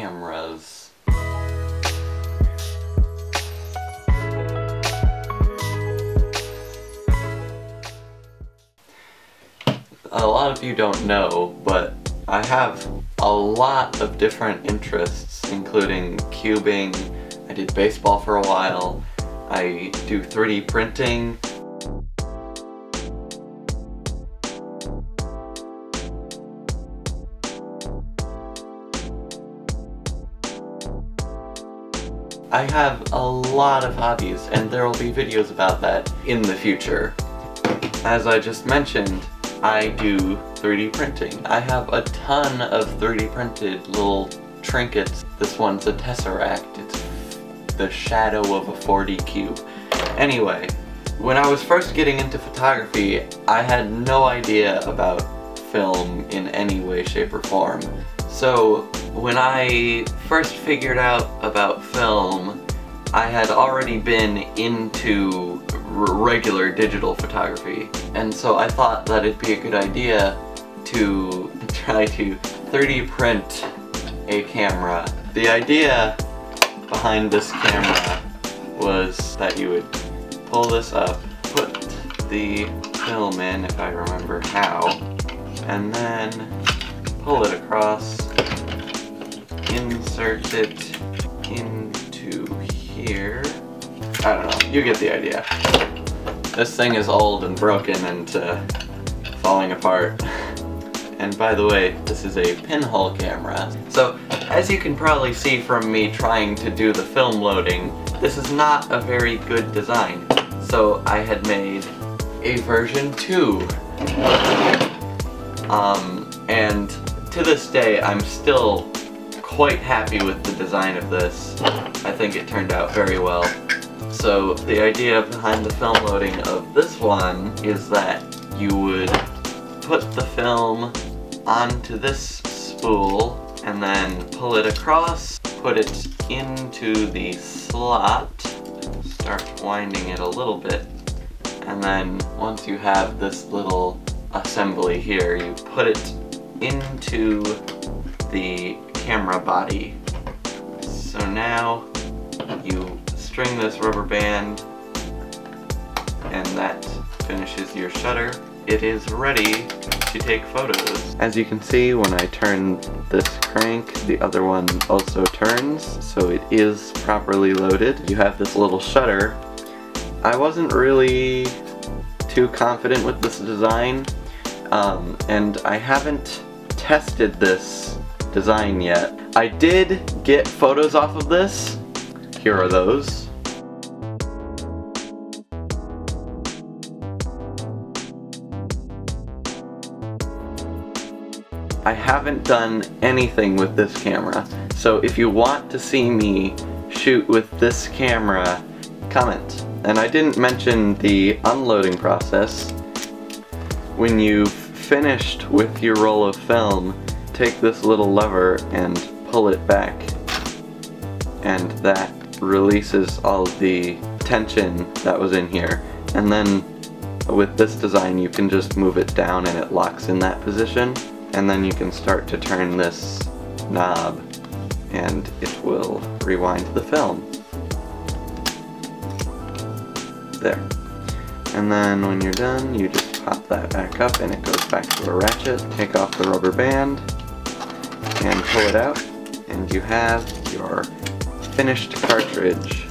cameras. A lot of you don't know, but I have a lot of different interests, including cubing, I did baseball for a while, I do 3D printing, I have a lot of hobbies, and there will be videos about that in the future. As I just mentioned, I do 3D printing. I have a ton of 3D printed little trinkets. This one's a tesseract. It's the shadow of a 4D cube. Anyway, when I was first getting into photography, I had no idea about film in any way, shape, or form. So when I first figured out about film, I had already been into regular digital photography. And so I thought that it'd be a good idea to try to 3D print a camera. The idea behind this camera was that you would pull this up, put the film in, if I remember how, and then pull it across insert it into here. I don't know, you get the idea. This thing is old and broken and uh, falling apart. And by the way, this is a pinhole camera. So, as you can probably see from me trying to do the film loading, this is not a very good design. So I had made a version 2. Um, and to this day, I'm still quite happy with the design of this. I think it turned out very well. So the idea behind the film loading of this one is that you would put the film onto this spool and then pull it across, put it into the slot, start winding it a little bit, and then once you have this little assembly here, you put it into the camera body. So now you string this rubber band and that finishes your shutter. It is ready to take photos. As you can see when I turn this crank the other one also turns so it is properly loaded. You have this little shutter. I wasn't really too confident with this design um, and I haven't tested this design yet. I did get photos off of this. Here are those. I haven't done anything with this camera, so if you want to see me shoot with this camera, comment. And I didn't mention the unloading process. When you've finished with your roll of film, take this little lever and pull it back and that releases all the tension that was in here and then with this design you can just move it down and it locks in that position and then you can start to turn this knob and it will rewind the film. There. And then when you're done you just pop that back up and it goes back to a ratchet. Take off the rubber band and pull it out and you have your finished cartridge.